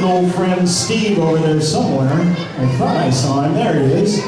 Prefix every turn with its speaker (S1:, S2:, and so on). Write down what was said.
S1: good old friend Steve over there somewhere. I thought I saw him. There he is.